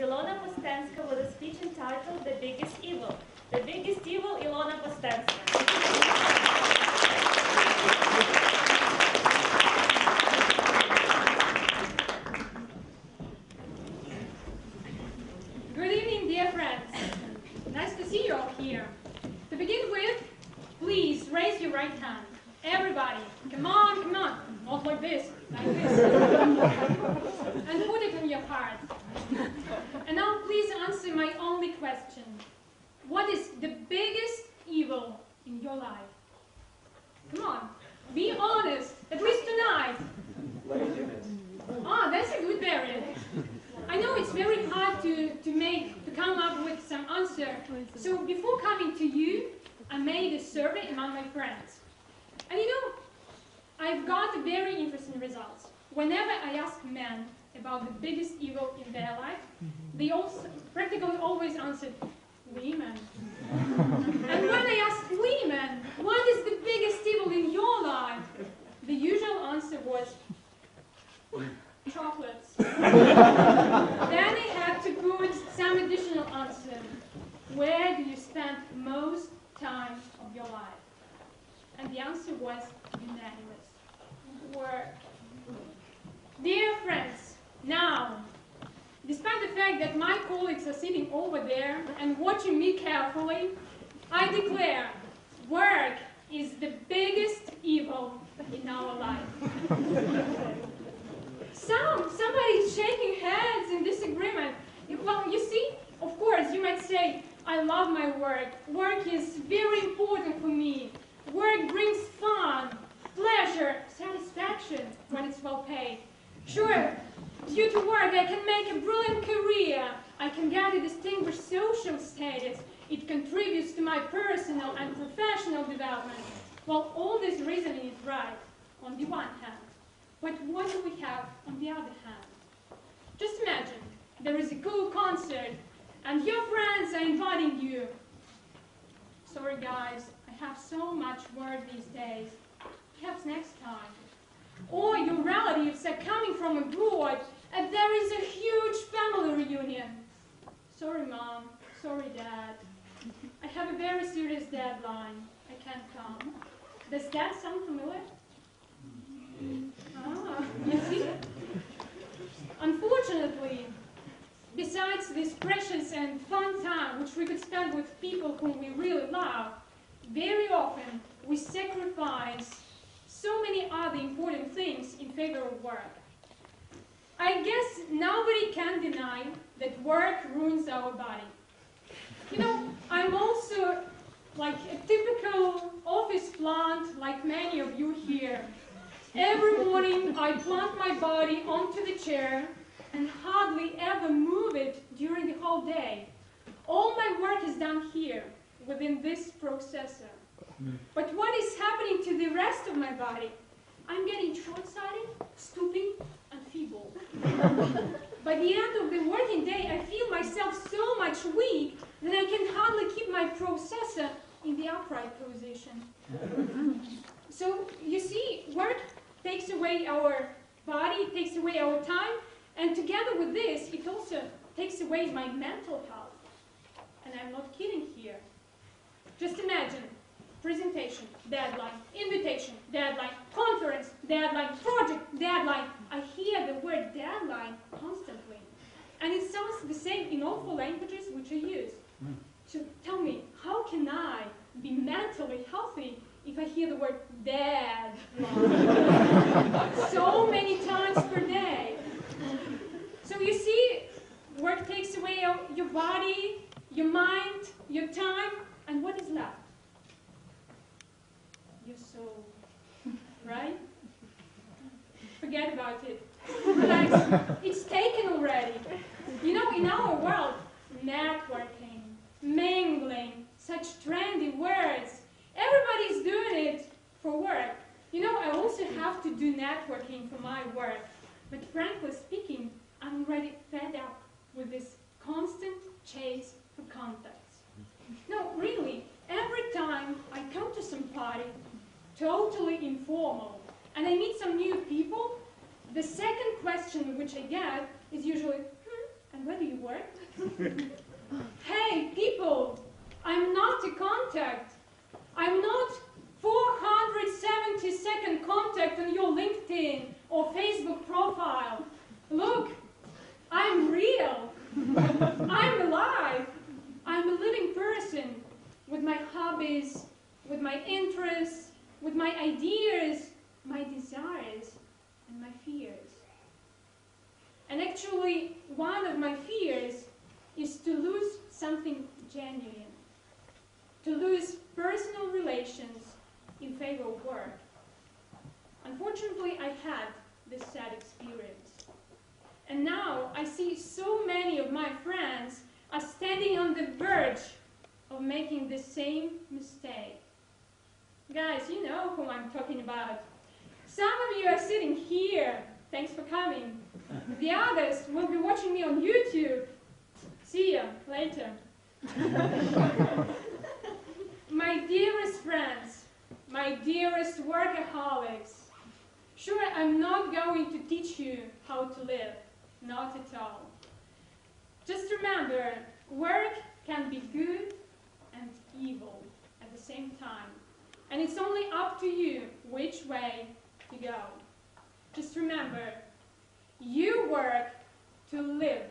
Ilona Postemska with a speech entitled The Biggest Evil. The Biggest Evil, Ilona Postemska. Good evening, dear friends. Nice to see you all here. To begin with, please raise your right hand. Everybody, come on, come on. Not like this, like this. and put it in your heart. And now please answer my only question. What is the biggest evil in your life? Come on, be honest, at least tonight. Ah, that's a good barrier. I know it's very hard to, to make to come up with some answer. So before coming to you, I made a survey among my friends. And you know, I've got very interesting results. Whenever I ask men about the biggest evil in their they also practically always answered women. and when I asked women, what is the biggest evil in your life? The usual answer was chocolates. then I had to put some additional answer. Where do you spend most time of your life? And the answer was unanimous. Work. Dear friends, now, despite the fact that my colleagues are sitting over there and watching me carefully, I declare work is the biggest evil in our life. Some, somebody's shaking heads in disagreement. Well, you see, of course, you might say, I love my work. Work is very important for me. Work brings fun, pleasure, satisfaction when it's well paid. Sure, due to work, I can make a brilliant career. I can get a distinguished social status. It contributes to my personal and professional development. Well, all this reasoning is right, on the one hand. But what do we have on the other hand? Just imagine, there is a cool concert, and your friends are inviting you. Sorry guys, I have so much work these days. Perhaps next time. Or your relatives are coming from abroad, and there is a huge family reunion. Sorry mom, sorry dad. I have a very serious deadline. I can't come. Does that sound familiar? Ah, you see? Unfortunately, besides this precious and fun time which we could spend with people whom we really love, very often we sacrifice so many other important things in favor of work. I guess nobody can deny that work ruins our body. You know, I'm also like a typical office plant like many of you here. Every morning I plant my body onto the chair and hardly ever move it during the whole day. All my work is done here, within this processor. But what is happening to the rest of my body? I'm getting short-sighted, stooping, and feeble. By the end of the working day, I feel myself so much weak that I can hardly keep my processor in the upright position. So, you see, work takes away our body, takes away our time, and together with this, it also takes away my mental health. And I'm not kidding here. Just imagine presentation, deadline, invitation, deadline, conference, deadline, project, deadline. I hear the word deadline constantly. And it sounds the same in all four languages which I So tell me, how can I be mentally healthy if I hear the word deadline so many times per day? So you see, work takes away your, body, your mind, your time, and what is left? Your soul, right? Forget about it. Relax. it's taken already. You know, in our world, mingling, such trendy words, everybody's doing it for work. You know, I also have to do networking for my work. But frankly speaking, I'm already fed up with this constant chase for contacts. No, really, every time I come to some party, totally informal, and I meet some new people, the second question which I get is usually, hmm, And where do you work? hey, people, I'm not a contact. I'm not 472nd contact on your LinkedIn or Facebook profile. Look, I'm real. I'm alive. I'm a living person with my hobbies, with my interests, with my ideas, my desires, and my fears. And actually, one of my fears is to lose something genuine, to lose personal relations in favor of work. Unfortunately, I had this sad experience. And now I see so many of my friends are standing on the verge of making the same mistake. Guys, you know who I'm talking about. Some of you are sitting here. Thanks for coming. The others will be watching me on YouTube. See you later. my dearest friends, my dearest workaholics, sure, I'm not going to teach you how to live. Not at all. Just remember, work can be good and evil at the same time. And it's only up to you which way to go. Just remember, you work to live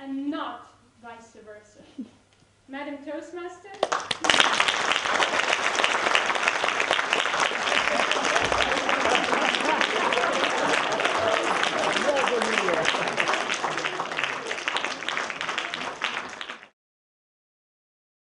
and not vice versa. Madam Toastmaster.